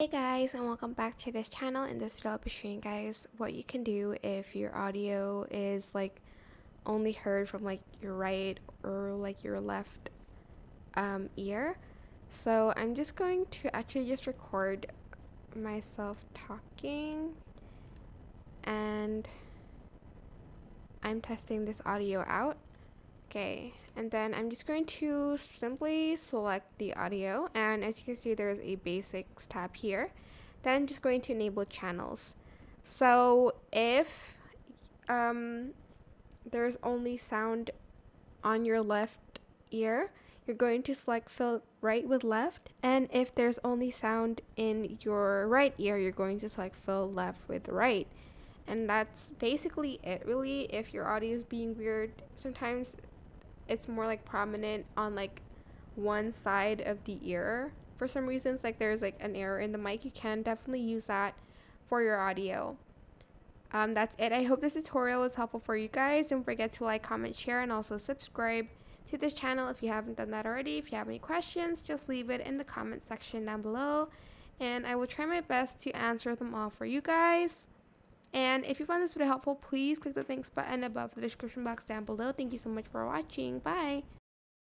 Hey guys and welcome back to this channel. In this video I'll be showing you guys what you can do if your audio is like only heard from like your right or like your left um, ear. So I'm just going to actually just record myself talking and I'm testing this audio out. Okay, and then I'm just going to simply select the audio and as you can see there's a basics tab here. Then I'm just going to enable channels. So if um, there's only sound on your left ear, you're going to select fill right with left and if there's only sound in your right ear, you're going to select fill left with right. And that's basically it really. If your audio is being weird, sometimes it's more like prominent on like one side of the ear. For some reasons like there's like an error in the mic you can definitely use that for your audio. Um, that's it. I hope this tutorial was helpful for you guys. Don't forget to like comment share and also subscribe to this channel if you haven't done that already. If you have any questions just leave it in the comment section down below and i will try my best to answer them all for you guys and if you found this video helpful, please click the thanks button above the description box down below. Thank you so much for watching. Bye!